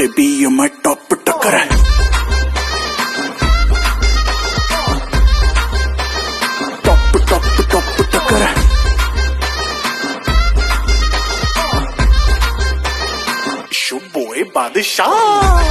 baby ये मैं top टक्कर है टॉप टॉप टॉप टक्कर है शुभ बोए बादशाह